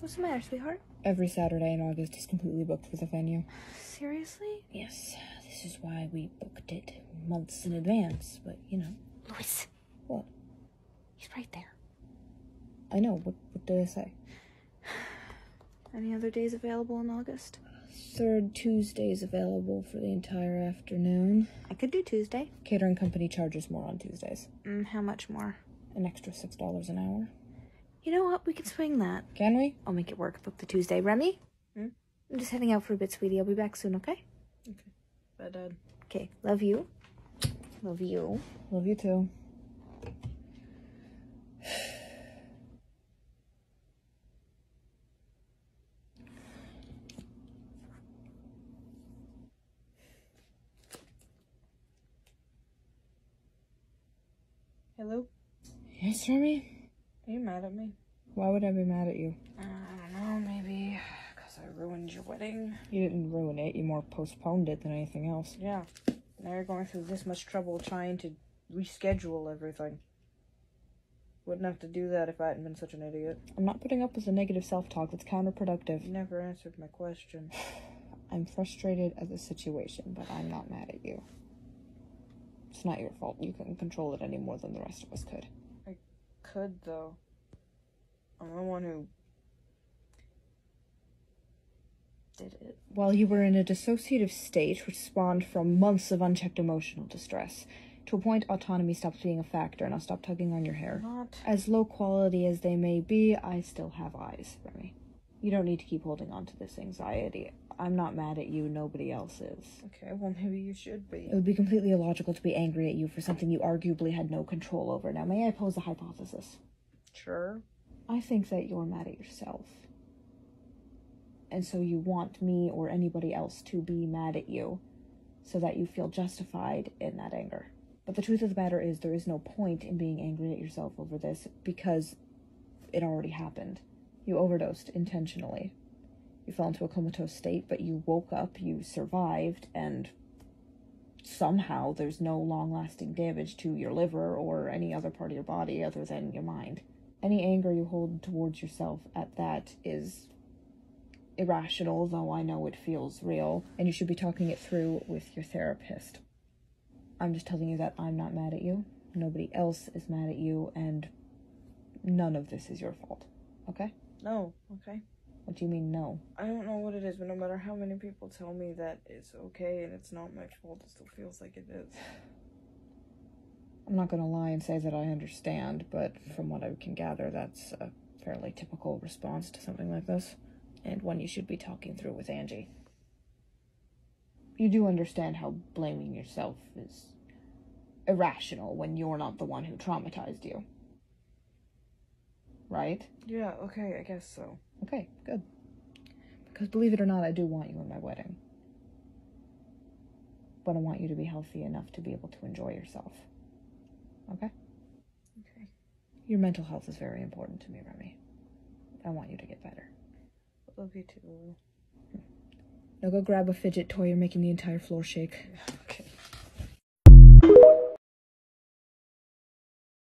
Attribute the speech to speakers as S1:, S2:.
S1: What's the matter, sweetheart?
S2: Every Saturday in August is completely booked for the venue.
S1: Seriously?
S2: Yes, this is why we booked it months in advance, but you know.
S1: Louis,
S2: What?
S1: he's right there.
S2: I know, what, what did I say?
S1: Any other days available in August?
S2: Third Tuesday is available for the entire afternoon.
S1: I could do Tuesday.
S2: Catering company charges more on Tuesdays.
S1: Mm, how much more?
S2: An extra $6 an hour.
S1: You know what? We can swing that.
S2: Can we?
S1: I'll make it work. Book the Tuesday. Remy?
S2: Hmm?
S1: I'm just heading out for a bit, sweetie. I'll be back soon, okay? Okay.
S2: Bye, Dad.
S1: Okay. Love you. Love you.
S2: Love you too.
S3: Hello?
S2: Yes, Remy?
S3: Are you mad at me?
S2: Why would I be mad at you?
S3: Uh, I don't know, maybe because I ruined your wedding.
S2: You didn't ruin it, you more postponed it than anything else.
S3: Yeah. Now you're going through this much trouble trying to reschedule everything. Wouldn't have to do that if I hadn't been such an idiot.
S2: I'm not putting up with the negative self talk that's counterproductive.
S3: You never answered my question.
S2: I'm frustrated at the situation, but I'm not mad at you. It's not your fault. You couldn't control it any more than the rest of us could.
S3: Could, though. I'm the one who did it.
S2: While you were in a dissociative state which spawned from months of unchecked emotional distress, to a point autonomy stops being a factor and I'll stop tugging on your hair.
S3: Not.
S2: As low quality as they may be, I still have eyes, Remy. You don't need to keep holding on to this anxiety. I'm not mad at you, nobody else is.
S3: Okay, well, maybe you should be.
S2: It would be completely illogical to be angry at you for something you arguably had no control over. Now, may I pose a hypothesis?
S3: Sure.
S2: I think that you're mad at yourself. And so you want me or anybody else to be mad at you so that you feel justified in that anger. But the truth of the matter is, there is no point in being angry at yourself over this because it already happened. You overdosed intentionally. You fell into a comatose state, but you woke up, you survived, and somehow there's no long lasting damage to your liver or any other part of your body other than your mind. Any anger you hold towards yourself at that is irrational, though I know it feels real, and you should be talking it through with your therapist. I'm just telling you that I'm not mad at you, nobody else is mad at you, and none of this is your fault. Okay?
S3: No, okay.
S2: What do you mean, no?
S3: I don't know what it is, but no matter how many people tell me that it's okay and it's not my fault, it still feels like it is.
S2: I'm not gonna lie and say that I understand, but from what I can gather, that's a fairly typical response to something like this, and one you should be talking through with Angie. You do understand how blaming yourself is irrational when you're not the one who traumatized you. Right?
S3: Yeah, okay, I guess so.
S2: Okay, good. Because believe it or not, I do want you in my wedding. But I want you to be healthy enough to be able to enjoy yourself. Okay?
S3: Okay.
S2: Your mental health is very important to me, Remy. I want you to get better.
S3: Love you too.
S2: Now go grab a fidget toy. You're making the entire floor shake.
S3: Okay.